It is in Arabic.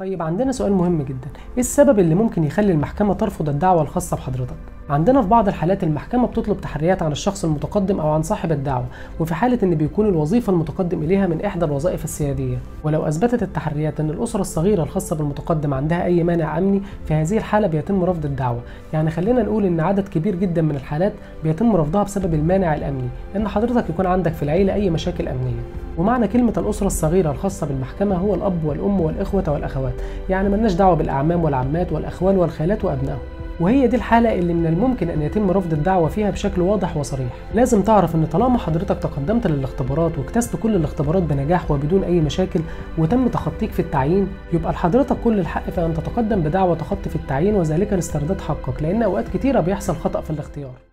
طيب عندنا سؤال مهم جدا. إيه السبب اللي ممكن يخلي المحكمة ترفض الدعوة الخاصة بحضرتك؟ عندنا في بعض الحالات المحكمة بتطلب تحريات عن الشخص المتقدم أو عن صاحب الدعوة وفي حالة إن بيكون الوظيفة المتقدم إليها من إحدى الوظائف السيادية. ولو أثبتت التحريات إن الأسرة الصغيرة الخاصة بالمتقدم عندها أي مانع أمني في هذه الحالة بيتم رفض الدعوة. يعني خلينا نقول إن عدد كبير جدا من الحالات بيتم رفضها بسبب المانع الأمني. إن حضرتك يكون عندك في العيلة أي مشاكل أمنية. ومعنى كلمة الأسرة الصغيرة الخاصة بالمحكمة هو الأب والأم والإخوة والأخوات. يعني ملناش دعوة بالأعمام والعمات والأخوال والخالات وأبنائهم. وهي دي الحالة اللي من الممكن أن يتم رفض الدعوة فيها بشكل واضح وصريح. لازم تعرف أن طالما حضرتك تقدمت للاختبارات واجتزت كل الاختبارات بنجاح وبدون أي مشاكل وتم تخطيك في التعيين يبقى لحضرتك كل الحق في أن تتقدم بدعوى تخطي في التعيين وذلك لاسترداد حقك لأن أوقات كتيرة بيحصل خطأ في الاختيار.